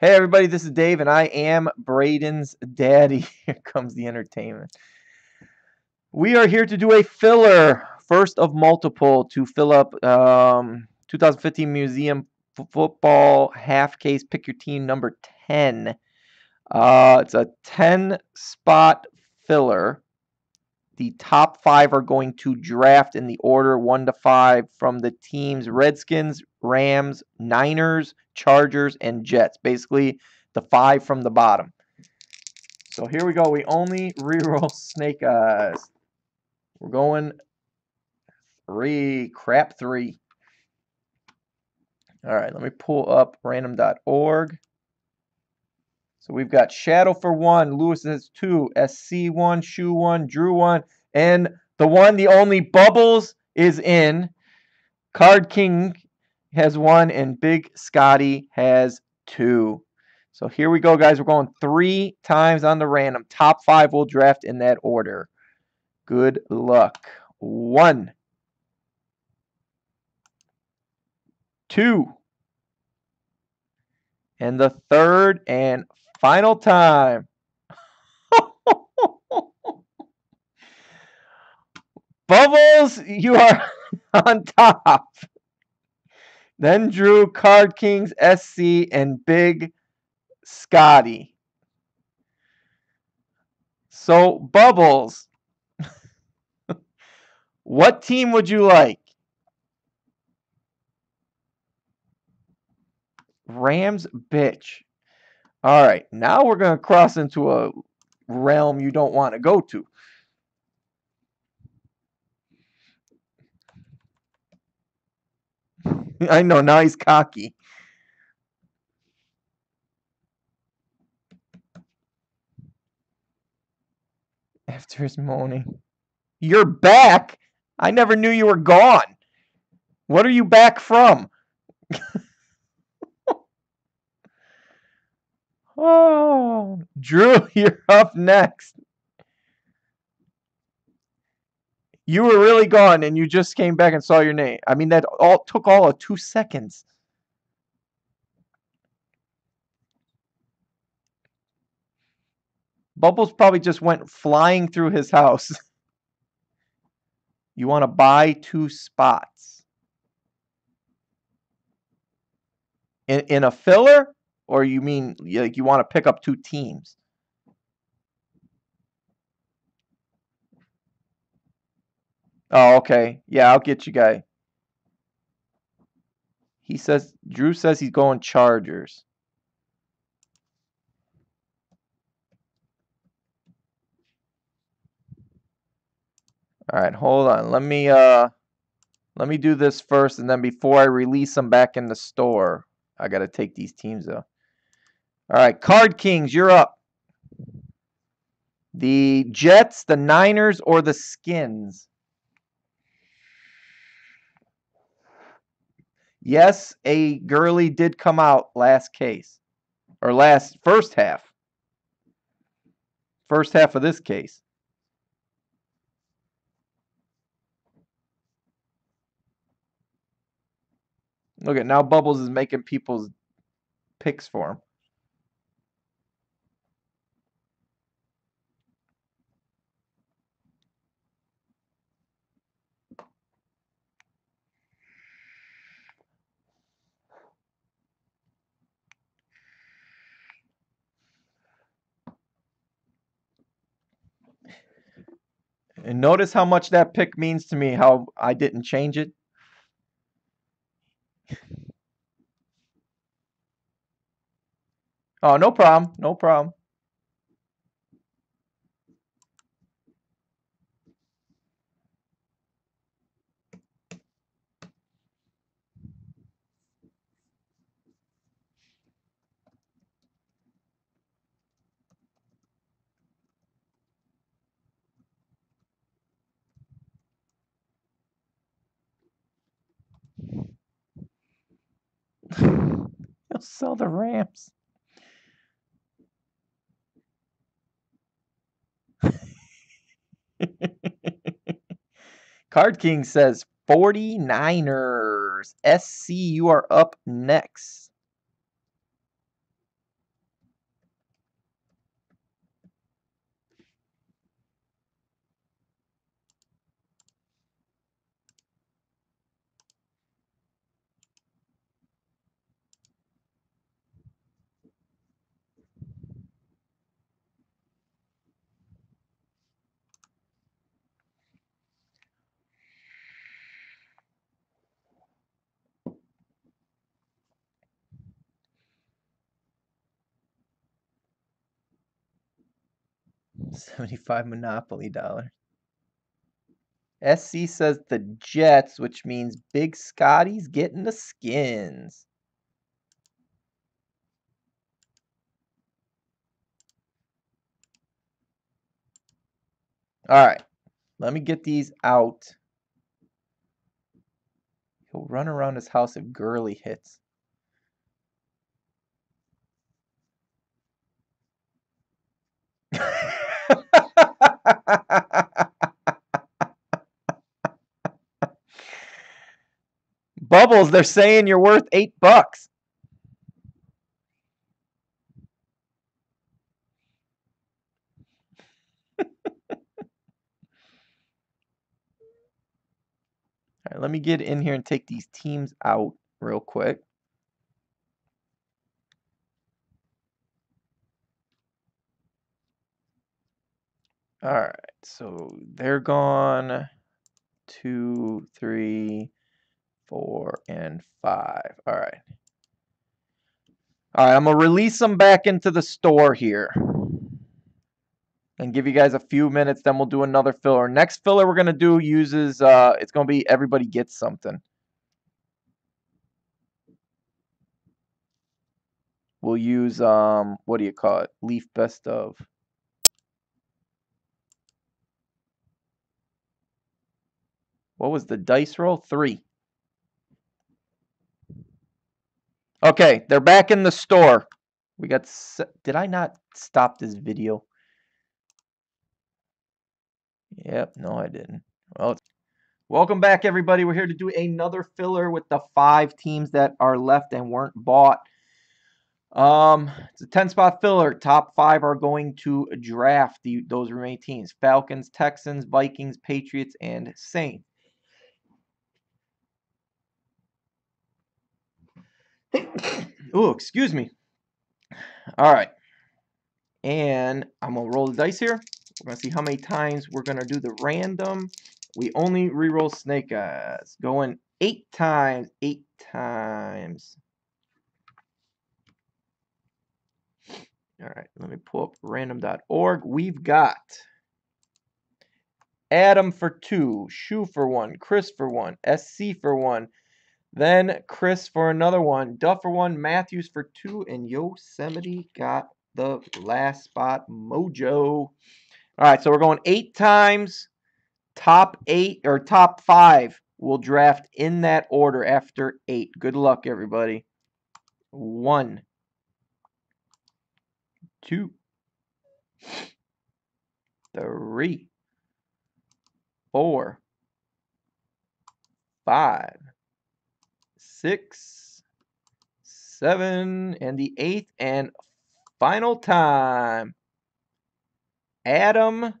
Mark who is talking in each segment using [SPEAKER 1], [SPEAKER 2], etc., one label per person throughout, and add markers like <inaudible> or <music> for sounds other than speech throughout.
[SPEAKER 1] Hey everybody, this is Dave and I am Brayden's daddy. <laughs> Here comes the entertainment. We are here to do a filler, first of multiple, to fill up um, 2015 Museum Football Half Case Pick Your Team number 10. Uh, it's a 10 spot filler. The top five are going to draft in the order one to five from the teams Redskins, Rams, Niners, Chargers, and Jets. Basically, the five from the bottom. So here we go. We only <laughs> reroll Snake Eyes. We're going three, crap three. All right, let me pull up random.org. So we've got Shadow for one, Lewis has two, SC one, Shoe one, Drew one, and the one, the only Bubbles is in. Card King has one, and Big Scotty has two. So here we go, guys. We're going three times on the random. Top five will draft in that order. Good luck. One. Two. And the third and final time. <laughs> Bubbles, you are <laughs> on top. Then Drew, Card Kings, SC, and Big Scotty. So, Bubbles, <laughs> what team would you like? Rams, bitch. All right, now we're going to cross into a realm you don't want to go to. <laughs> I know, now he's cocky. After his moaning. You're back? I never knew you were gone. What are you back from? <laughs> oh, Drew, <laughs> you're up next. You were really gone and you just came back and saw your name. I mean, that all took all of two seconds. Bubbles probably just went flying through his house. <laughs> you want to buy two spots. In, in a filler? Or you mean like you want to pick up two teams? Oh, okay. Yeah, I'll get you guy. He says Drew says he's going Chargers. All right, hold on. Let me uh let me do this first and then before I release them back in the store, I got to take these teams though. All right, Card Kings, you're up. The Jets, the Niners or the Skins? Yes, a Gurley did come out last case. Or last first half. First half of this case. Look at now Bubbles is making people's picks for him. And notice how much that pick means to me, how I didn't change it. Oh, no problem. No problem. <laughs> Sell the Rams. <laughs> Card King says 49ers. SC, you are up next. 75 Monopoly dollars. SC says the Jets, which means Big Scotty's getting the skins. All right. Let me get these out. He'll run around his house if Gurley hits. <laughs> Bubbles, they're saying you're worth eight bucks. <laughs> All right, let me get in here and take these teams out real quick. All right, so they're gone. Two, three, four, and five. All right. All right, I'm going to release them back into the store here and give you guys a few minutes. Then we'll do another filler. Next filler we're going to do uses, uh, it's going to be everybody gets something. We'll use, um, what do you call it? Leaf best of. What was the dice roll? Three. Okay, they're back in the store. We got. Did I not stop this video? Yep, no, I didn't. Well, welcome back, everybody. We're here to do another filler with the five teams that are left and weren't bought. Um, it's a 10 spot filler. Top five are going to draft the, those remaining teams Falcons, Texans, Vikings, Patriots, and Saints. Oh, excuse me. All right. And I'm going to roll the dice here. We're going to see how many times we're going to do the random. We only re-roll snake eyes. Going eight times. Eight times. All right, let me pull up random.org. We've got Adam for two, Shu for one, Chris for one, SC for one, then Chris for another one, Duff for one, Matthews for two, and Yosemite got the last spot. Mojo. All right, so we're going eight times. Top eight or top five will draft in that order after eight. Good luck, everybody. One, two, three, four, five, six, seven, and the eighth and final time. Adam,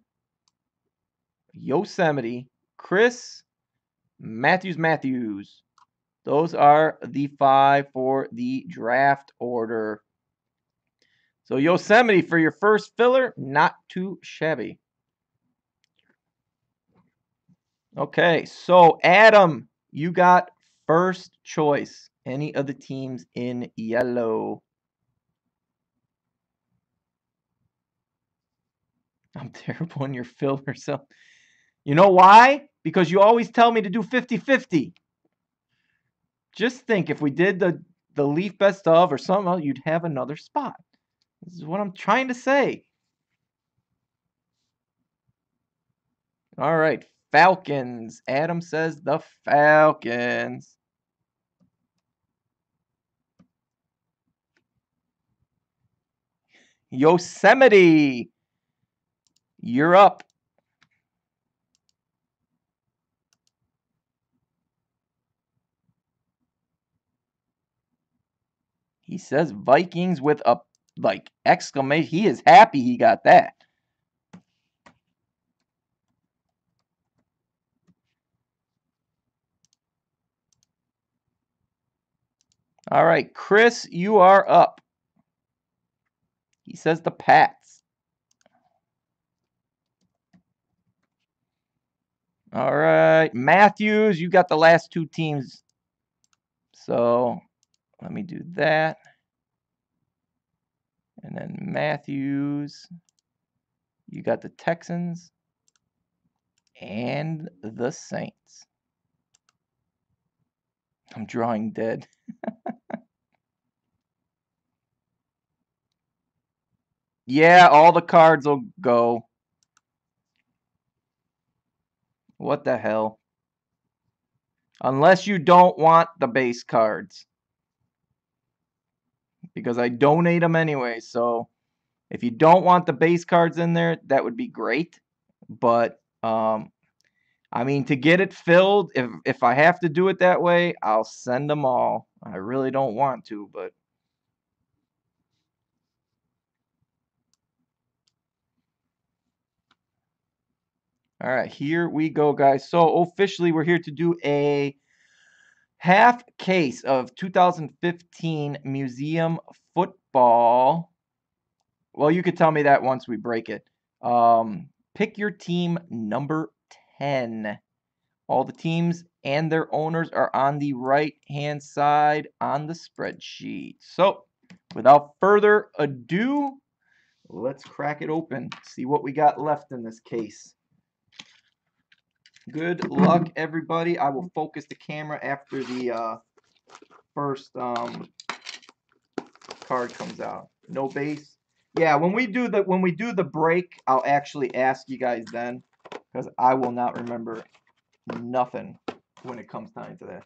[SPEAKER 1] Yosemite, Chris, Matthews, Matthews. Those are the five for the draft order. So Yosemite for your first filler, not too shabby. Okay, so Adam, you got first choice. Any of the teams in yellow. I'm <laughs> terrible in your filler. So, you know why? Because you always tell me to do 50-50. Just think, if we did the, the leaf best of or something else, you'd have another spot. This is what I'm trying to say. All right, Falcons. Adam says the Falcons. Yosemite. You're up. He says Vikings with a like exclamation. He is happy he got that. All right, Chris, you are up. He says the Pats. All right, Matthews, you got the last two teams. So let me do that. And then Matthews. You got the Texans and the Saints. I'm drawing dead. <laughs> yeah, all the cards will go. What the hell? Unless you don't want the base cards. Because I donate them anyway, so if you don't want the base cards in there, that would be great. But um, I mean, to get it filled, if if I have to do it that way, I'll send them all. I really don't want to, but All right, here we go, guys. So officially, we're here to do a half case of 2015 Museum Football. Well, you could tell me that once we break it. Um, pick your team number 10. All the teams and their owners are on the right-hand side on the spreadsheet. So, without further ado, let's crack it open, see what we got left in this case. Good luck, everybody. I will focus the camera after the uh, first um, card comes out. No base. Yeah, when we do the when we do the break, I'll actually ask you guys then, because I will not remember nothing when it comes time to that.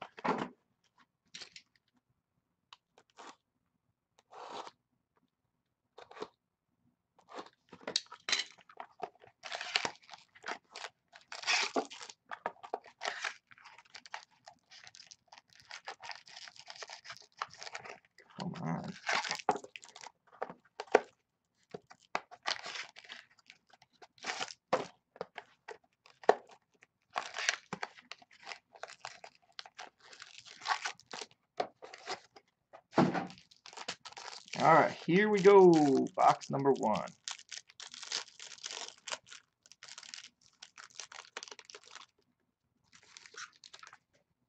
[SPEAKER 1] Come on. All right, here we go. Box number one.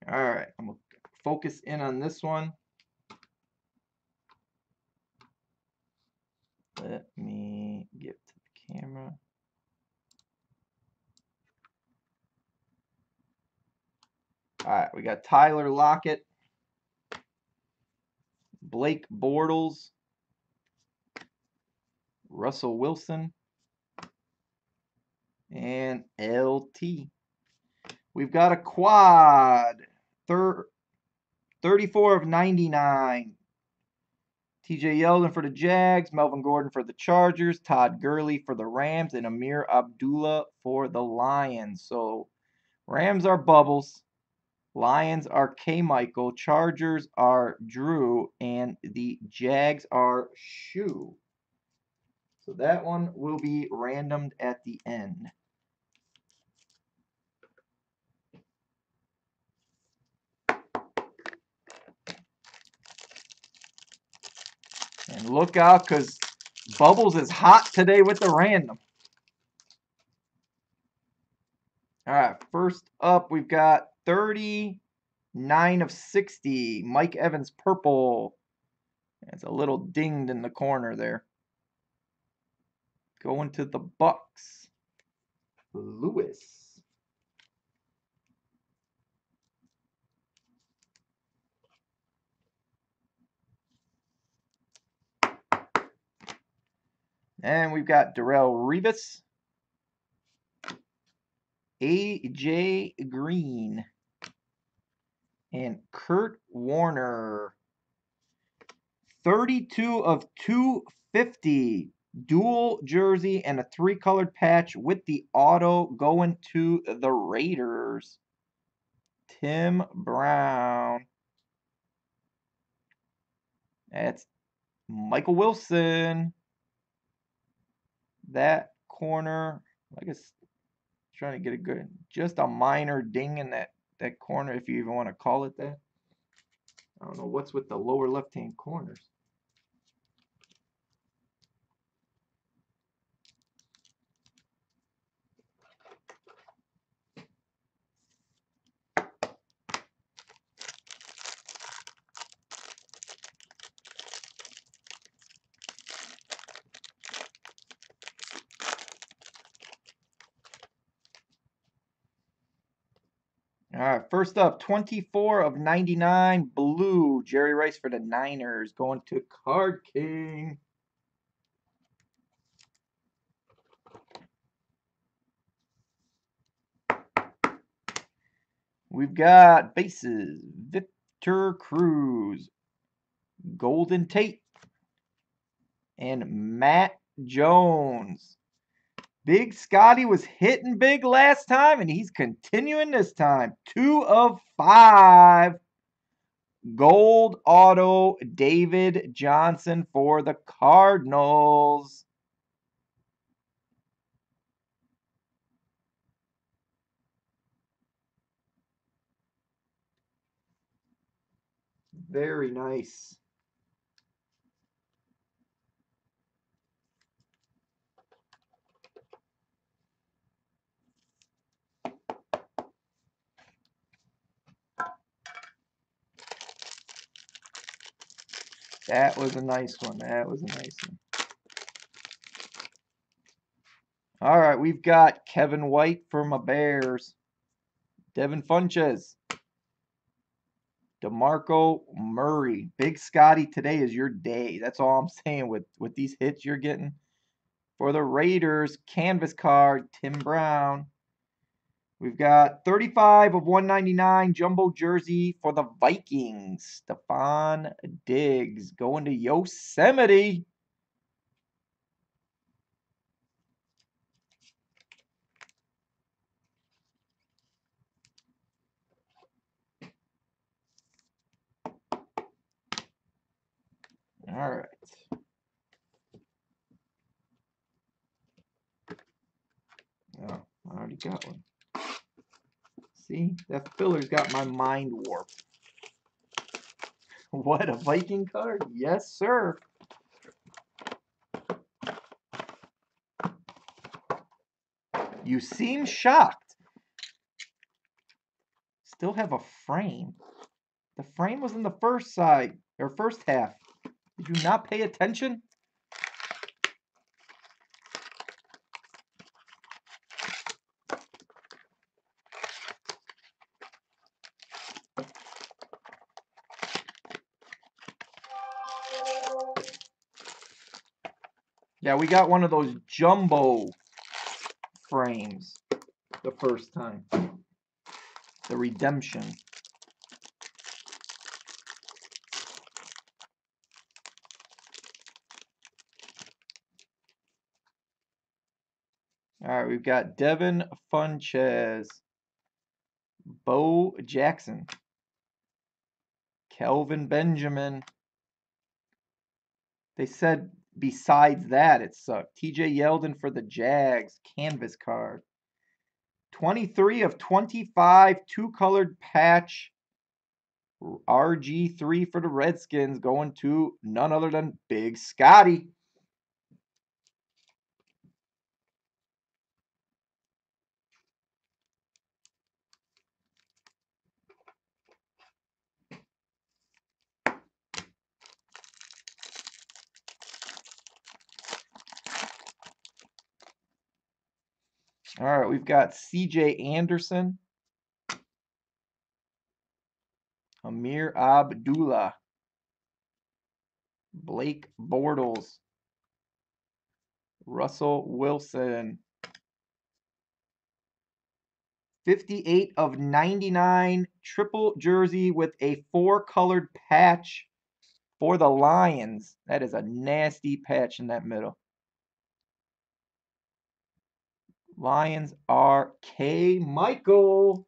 [SPEAKER 1] All right, I'm going to focus in on this one. Let me get to the camera. All right, we got Tyler Lockett, Blake Bortles, Russell Wilson, and LT. We've got a quad, thir 34 of 99. TJ Yeldon for the Jags, Melvin Gordon for the Chargers, Todd Gurley for the Rams, and Ameer Abdullah for the Lions. So Rams are Bubbles, Lions are K. Michael, Chargers are Drew, and the Jags are Shoe. So that one will be randomed at the end. And look out because Bubbles is hot today with the random. All right, first up, we've got 39 of 60. Mike Evans, purple. It's a little dinged in the corner there. Going to the Bucks. Lewis. And we've got Darrelle Revis. A.J. Green. And Kurt Warner. 32 of 250. Dual jersey and a three-colored patch with the auto going to the Raiders. Tim Brown. That's Michael Wilson that corner, I guess trying to get a good, just a minor ding in that, that corner, if you even want to call it that. I don't know what's with the lower left-hand corners. First up, 24 of 99 blue. Jerry Rice for the Niners going to Card King. We've got bases, Victor Cruz, Golden Tate, and Matt Jones. Big Scotty was hitting big last time, and he's continuing this time. Two of five. Gold auto, David Johnson for the Cardinals. Very nice. That was a nice one. That was a nice one. All right, we've got Kevin White for my Bears. Devin Funchess. DeMarco Murray. Big Scotty, today is your day. That's all I'm <laughs> saying with, with these hits you're getting. For the Raiders, canvas card, Tim Brown. We've got 35 of 199 jumbo jersey for the Vikings. Stefon Diggs going to Yosemite. All right. Oh, I already got one. See, that filler's got my mind warped. <laughs> What, a Viking card? Yes, sir. You seem shocked. Still have a frame. The frame was in the first side, or first half. Did you not pay attention? Yeah, we got one of those jumbo frames the first time. The redemption. All right, we've got Devin Funchess, Bo Jackson, Kelvin Benjamin. They said besides that it sucked. TJ Yeldon for the Jags, canvas card. 23 of 25, two colored patch. RG3 for the Redskins going to none other than Big Scotty. All right, we've got CJ Anderson, Ameer Abdullah, Blake Bortles, Russell Wilson. 58 of 99 triple jersey with a four colored patch for the Lions. That is a nasty patch in that middle. Lions are K. Michael.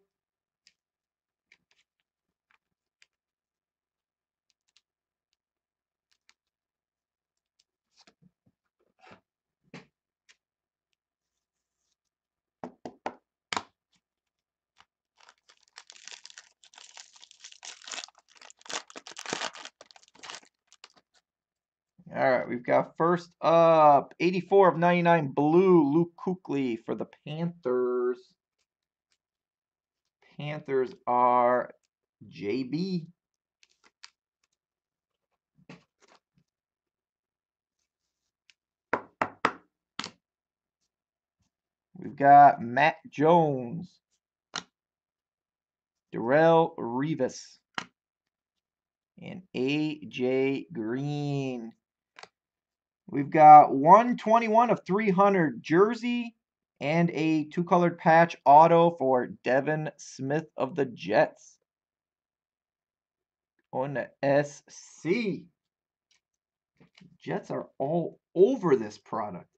[SPEAKER 1] All right, we've got first up 84 of 99 blue Luke Kuechly for the Panthers. Panthers are JB. We've got Matt Jones. Darrelle Revis. And AJ Green. We've got 121 of 300 jersey and a two colored patch auto for Devin Smith of the Jets. On the SC. Jets are all over this product.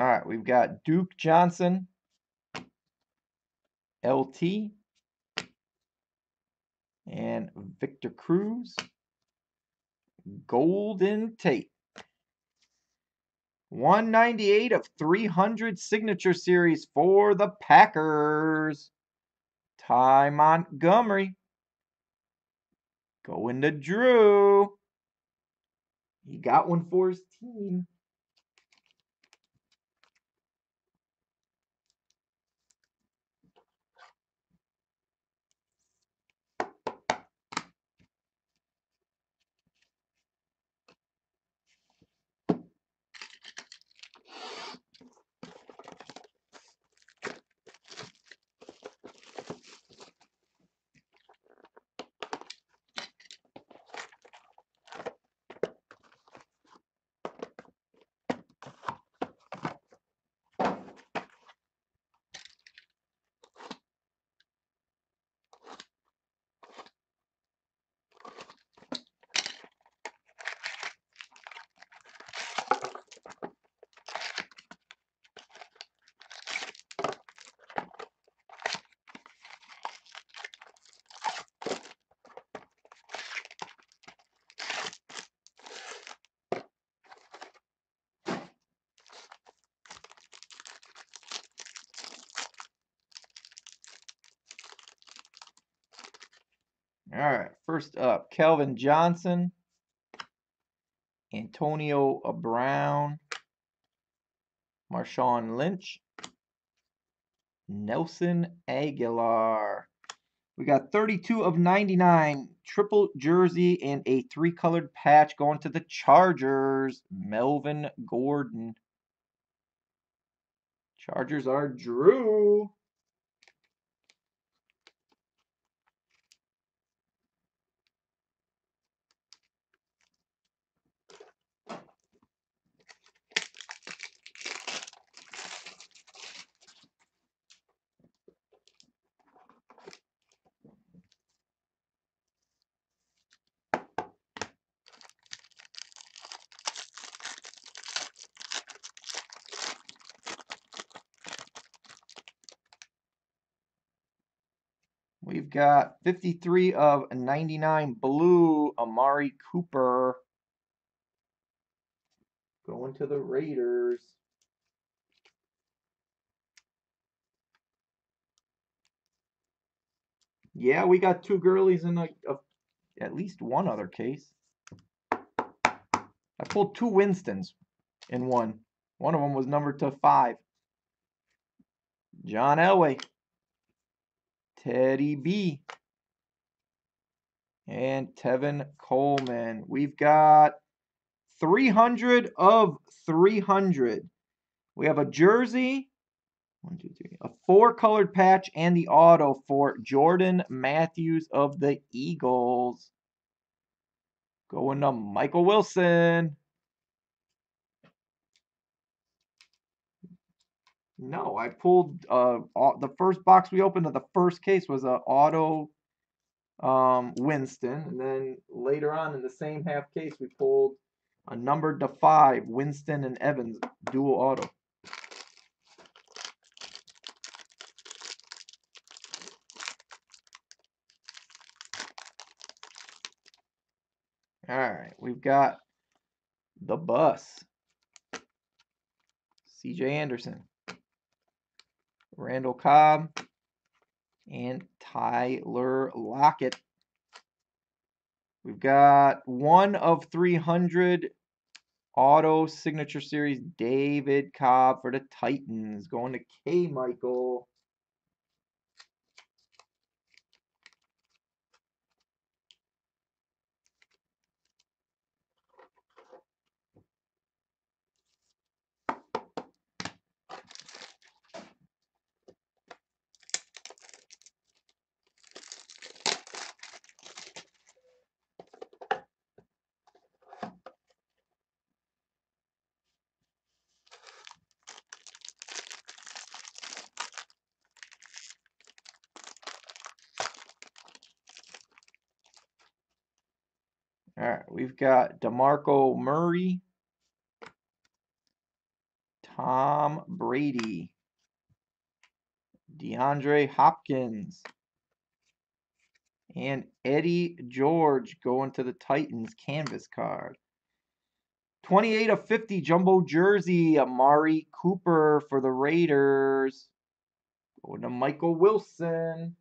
[SPEAKER 1] All right, we've got Duke Johnson, LT, and Victor Cruz, Golden Tate. 198 of 300 signature series for the Packers. Ty Montgomery. Going to Drew. He got one for his team. All right, first up, Calvin Johnson, Antonio Brown, Marshawn Lynch, Nelson Agholor. We got 32 of 99, triple jersey, and a three colored patch going to the Chargers, Melvin Gordon. Chargers are Drew. We've got 53 of 99 blue, Amari Cooper. Going to the Raiders. Yeah, we got two Gurleys in a, a at least one other case. I pulled two Winstons in one. One of them was number to five. John Elway. Teddy B. And Tevin Coleman. We've got 300 of 300. We have a jersey, one, two, three, a four colored patch, and the auto for Jordan Matthews of the Eagles. Going to Michael Wilson. No, I pulled uh the first box we opened of the first case was a auto um Winston, and then later on in the same half case we pulled a numbered to five Winston and Evans dual auto. All right, we've got the bus. CJ Anderson. Randall Cobb, and Tyler Lockett. We've got one of 300 auto signature series David Cobb for the Titans going to K Michael. All right, we've got DeMarco Murray, Tom Brady, DeAndre Hopkins, and Eddie George going to the Titans canvas card. 28 of 50 jumbo jersey, Amari Cooper for the Raiders. Going to Michael Wilson.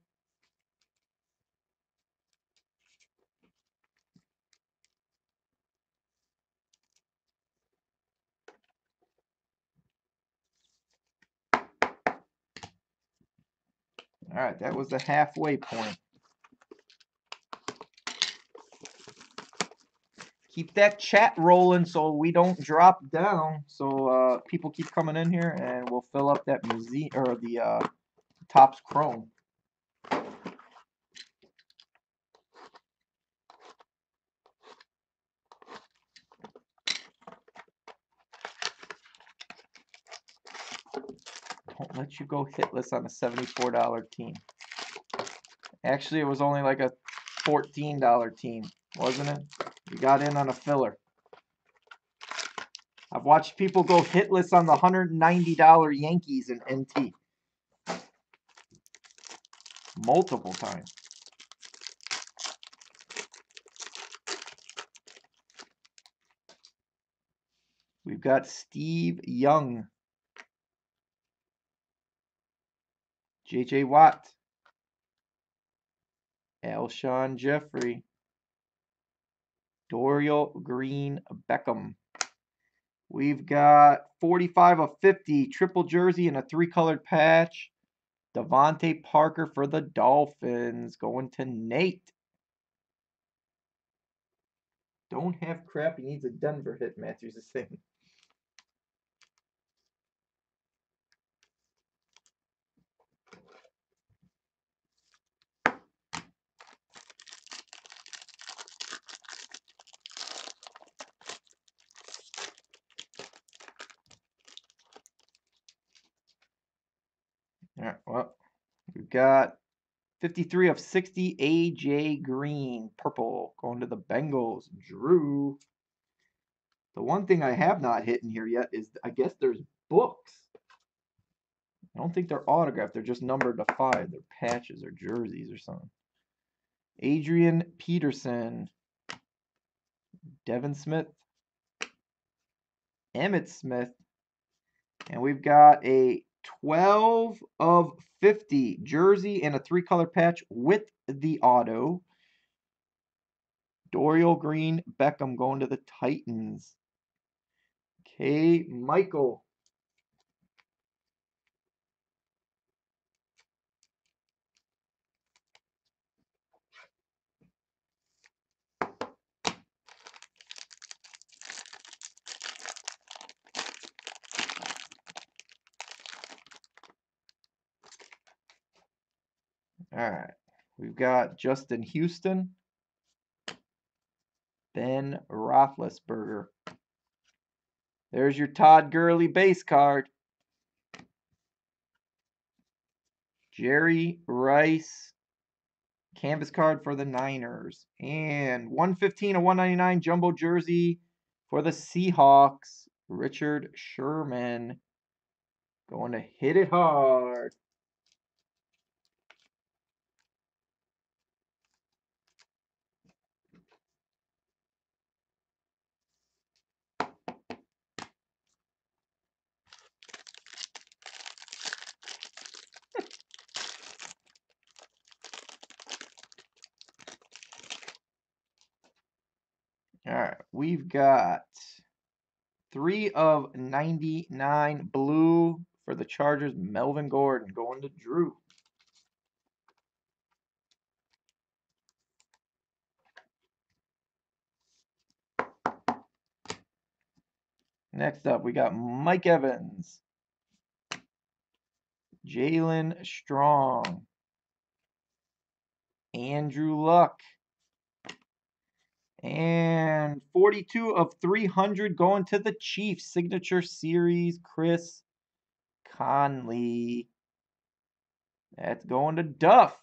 [SPEAKER 1] All right, that was the halfway point. Keep that chat rolling so we don't drop down. So uh, people keep coming in here and we'll fill up that museum or the uh, Chrome. Won't let you go hitless on a $74 team. Actually, it was only like a $14 team, wasn't it? You got in on a filler. I've watched people go hitless on the $190 Yankees in NT. Multiple times. We've got Steve Young. J.J. Watt. Alshon Jeffery. Dorial Green Beckham. We've got 45 of 50, triple jersey and a three-colored patch. DeVante Parker for the Dolphins. Going to Nate. Don't have crap. He needs a Denver hit, Matthews is saying. All right, well, got 53 of 60, AJ Green, purple, going to the Bengals. Drew. The one thing I have not hit in here yet is, I guess there's books. I don't think they're autographed. They're just numbered to five. They're patches or jerseys or something. Adrian Peterson. Devin Smith. Emmitt Smith. And we've got a 12 of 50 jersey and a three color patch with the auto. Dorial Green Beckham going to the Titans. K. Michael. All right. We've got Justin Houston. Ben Roethlisberger. There's your Todd Gurley base card. Jerry Rice. Canvas card for the Niners. And 115 of 199 jumbo jersey for the Seahawks. Richard Sherman. Going to hit it hard. All right, we've got three of 99 blue for the Chargers. Melvin Gordon going to Drew. Next up, we got Mike Evans. Jaelen Strong. Andrew Luck. And 42 of 300 going to the Chiefs. Signature Series, Chris Conley. That's going to Duff.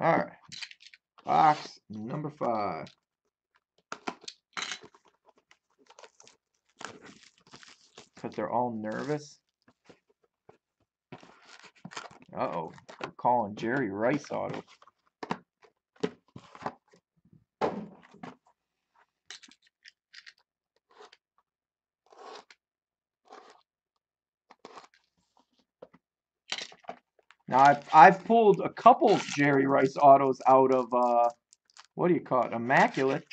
[SPEAKER 1] All right. Box number five. Because they're all nervous. Uh-oh. We're calling Jerry Rice auto. I've I've pulled a couple Jerry Rice autos out of uh what do you call it? Immaculate.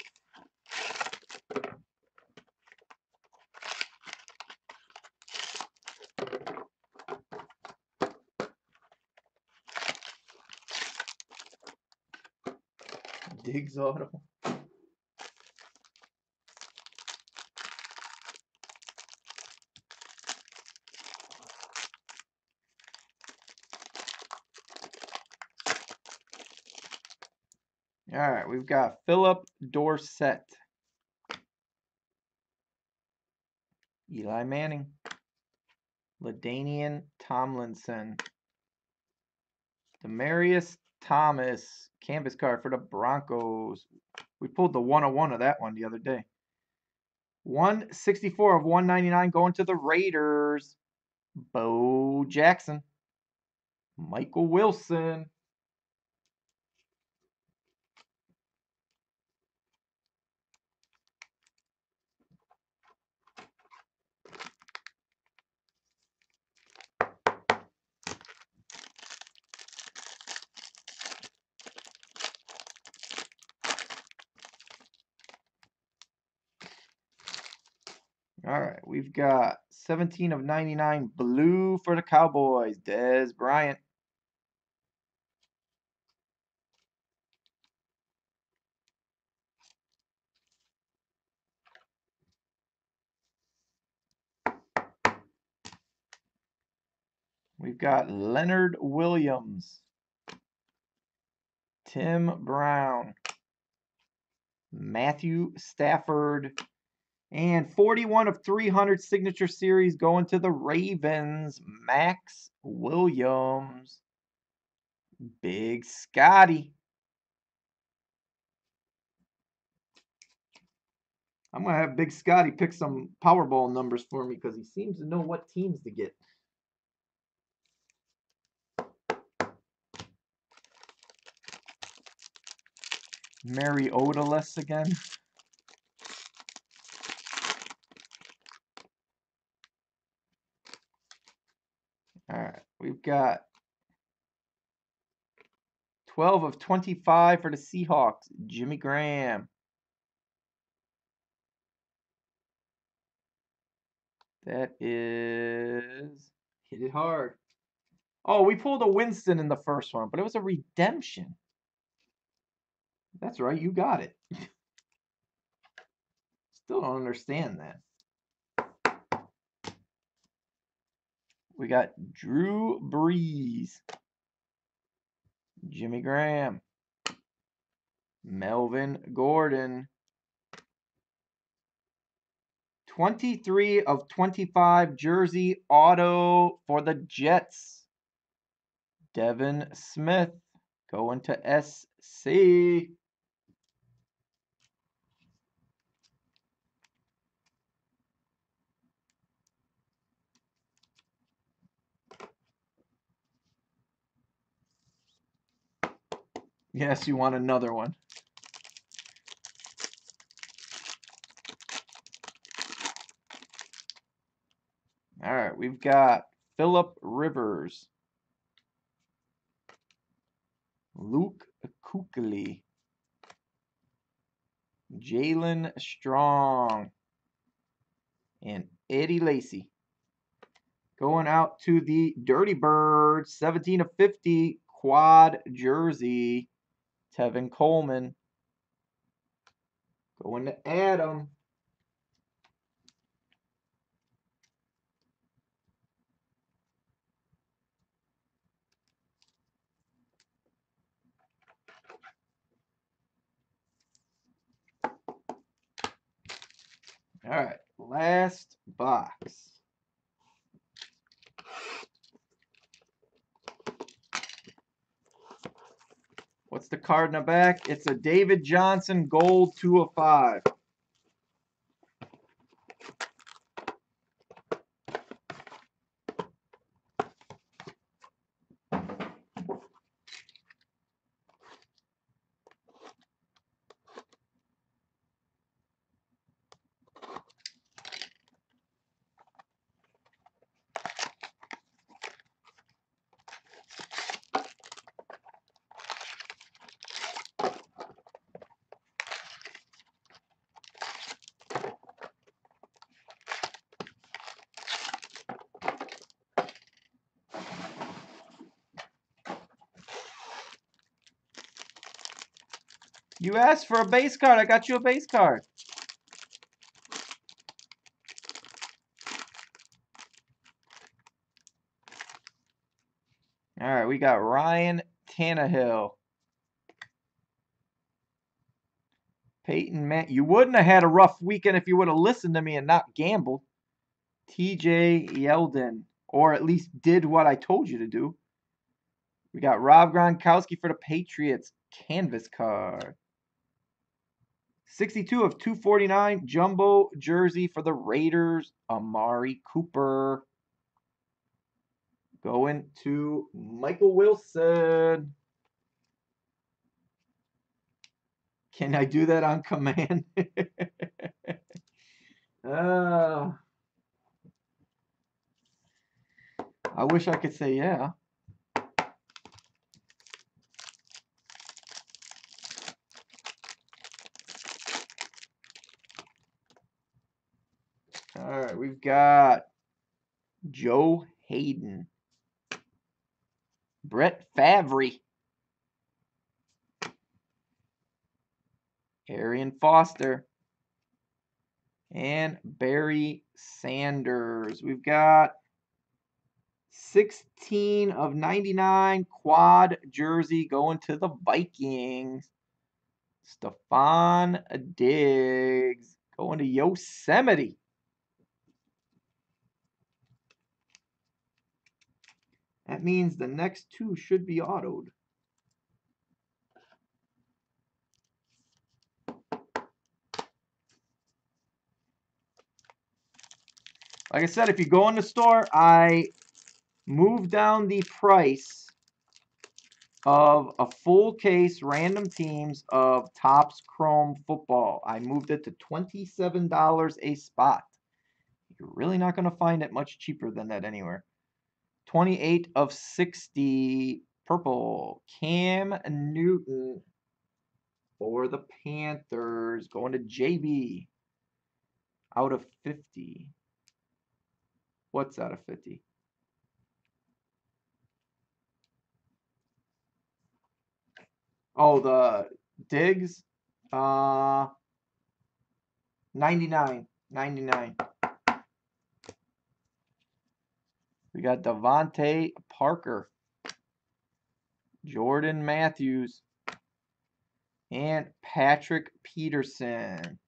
[SPEAKER 1] Diggs auto. All right, we've got Phillip Dorsett. Eli Manning. LaDainian Tomlinson. Demaryius Thomas. Canvas card for the Broncos. We pulled the 101 of that one the other day. 164 of 199 going to the Raiders. Bo Jackson. Michael Wilson. All right, we've got 17 of 99 blue for the Cowboys. Dez Bryant. We've got Leonard Williams. Tim Brown. Matthew Stafford. And 41 of 300 signature series going to the Ravens. Maxx Williams. Big Scotty. I'm going to have Big Scotty pick some Powerball numbers for me because he seems to know what teams to get. Mary Odaless again. All right, we've got 12 of 25 for the Seahawks, Jimmy Graham. That is hit it hard. Oh, we pulled a Winston in the first one, but it was a redemption. That's right, you got it. <laughs> Still don't understand that. We got Drew Brees, Jimmy Graham, Melvin Gordon. 23 of 25 jersey auto for the Jets. Devin Smith going to SC. Yes, you want another one. All right, we've got Philip Rivers, Luke Kuechly, Jaelen Strong, and Eddie Lacy. Going out to the Dirty Birds, 17 of 50 quad jersey. Tevin Coleman. Going to Adam. All right, last box. What's the card in the back? It's a David Johnson Gold 2 of 5. You asked for a base card. I got you a base card. All right, we got Ryan Tannehill. Peyton Man. You wouldn't have had a rough weekend if you would have listened to me and not gambled. TJ Yeldon. Or at least did what I told you to do. We got Rob Gronkowski for the Patriots. Canvas card. 62 of 249 jumbo jersey for the Raiders, Amari Cooper. Going to Michael Wilson. Can I do that on command? uh, <laughs> I wish I could say yeah. All right, we've got Joe Haden. Brett Favre, Arian Foster, and Barry Sanders. We've got 16 of 99 quad jersey going to the Vikings. Stefon Diggs going to Yosemite. That means the next two should be autoed. Like I said, if you go in the store, I move down the price of a full case random teams of Topps Chrome football. I moved it to $27 a spot. You're really not going to find it much cheaper than that anywhere. 28 of 60 purple. Cam Newton for the Panthers. Going to JB. Out of 50. What's out of 50? Oh, the Diggs. Uh, 99. 99. We got DeVante Parker, Jordan Matthews, and Patrick Peterson.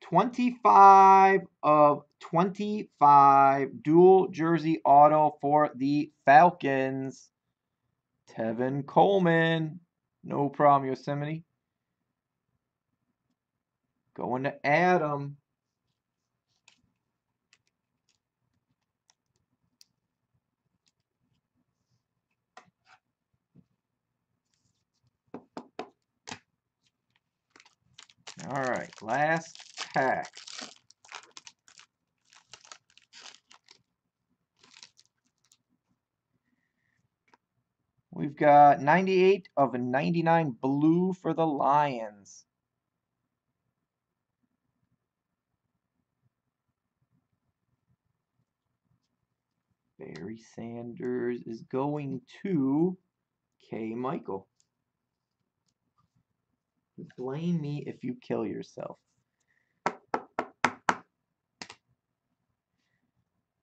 [SPEAKER 1] 25 of 25 dual jersey auto for the Falcons. Tevin Coleman. No problem, Yosemite. Going to Adam. All right, last pack. We've got 98 of 99 blue for the Lions. Barry Sanders is going to K. Michael. Blame me if you kill yourself.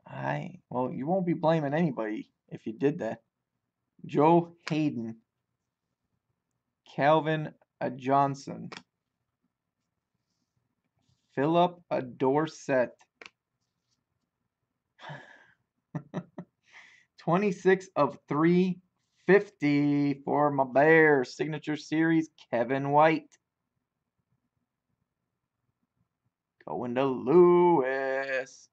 [SPEAKER 1] I, well, you won't be blaming anybody if you did that. Joe Haden. Calvin a Johnson. Phillip a Dorsett. <laughs> 26 of 3 50 for my bear Signature Series, Kevin White. Going to Lewis.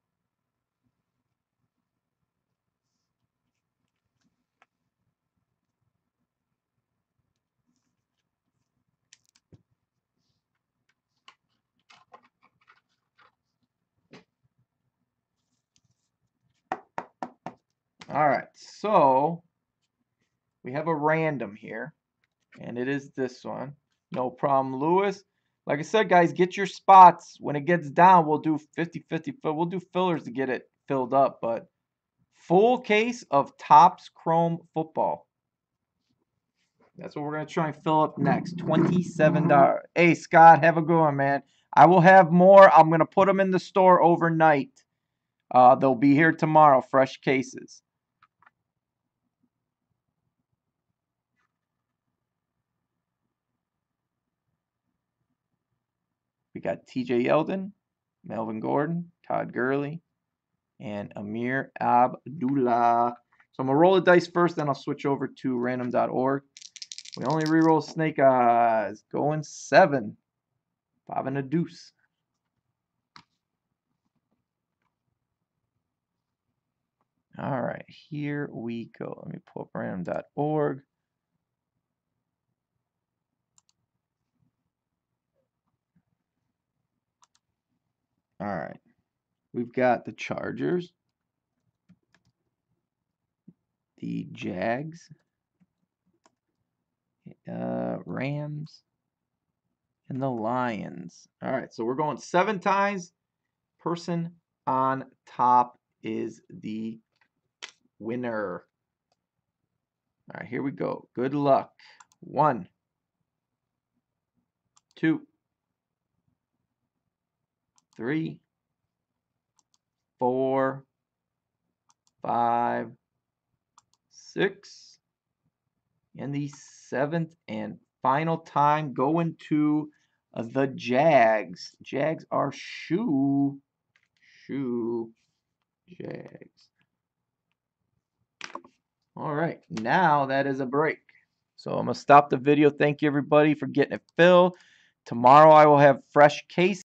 [SPEAKER 1] All right, so we have a random here, and it is this one. No problem, Lewis. Like I said, guys, get your spots. When it gets down, we'll do 50-50. We'll do fillers to get it filled up, but full case of Topps Chrome Football. That's what we're going to try and fill up next. $27. Hey, Scott, have a good one, man. I will have more. I'm going to put them in the store overnight. Uh, they'll be here tomorrow, fresh cases. Got TJ Yeldon, Melvin Gordon, Todd Gurley, and Ameer Abdullah. So I'm going to roll the dice first, then I'll switch over to random.org. We only reroll Snake Eyes. Going seven. Five and a deuce. All right, here we go. Let me pull up random.org. All right. We've got the Chargers, the Jags, uh, Rams, and the Lions. All right, so we're going seven ties. Person on top is the winner. All right, here we go. Good luck. One, two, three, four, five, six, and the seventh and final time going to uh, the Jags. Jags are shoe, shoe, Jags. All right, now that is a break. So I'm going to stop the video. Thank you, everybody, for getting it filled. Tomorrow I will have fresh case